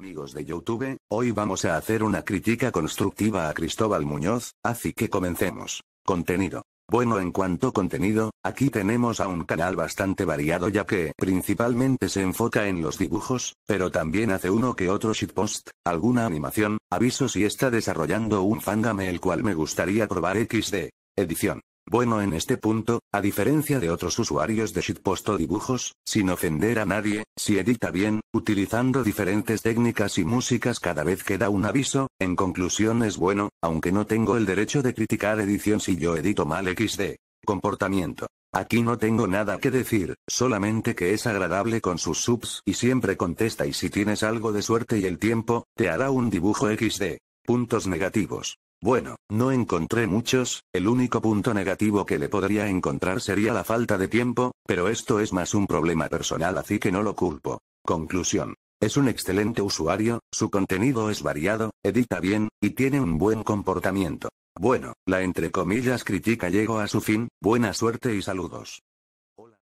amigos de YouTube, hoy vamos a hacer una crítica constructiva a Cristóbal Muñoz, así que comencemos. Contenido. Bueno en cuanto a contenido, aquí tenemos a un canal bastante variado ya que principalmente se enfoca en los dibujos, pero también hace uno que otro shitpost, alguna animación, aviso si está desarrollando un fangame el cual me gustaría probar XD. Edición. Bueno en este punto, a diferencia de otros usuarios de shitpost dibujos, sin ofender a nadie, si edita bien, utilizando diferentes técnicas y músicas cada vez que da un aviso, en conclusión es bueno, aunque no tengo el derecho de criticar edición si yo edito mal XD. Comportamiento. Aquí no tengo nada que decir, solamente que es agradable con sus subs y siempre contesta y si tienes algo de suerte y el tiempo, te hará un dibujo XD. Puntos negativos. Bueno, no encontré muchos, el único punto negativo que le podría encontrar sería la falta de tiempo, pero esto es más un problema personal así que no lo culpo. Conclusión. Es un excelente usuario, su contenido es variado, edita bien, y tiene un buen comportamiento. Bueno, la entre comillas crítica llegó a su fin, buena suerte y saludos.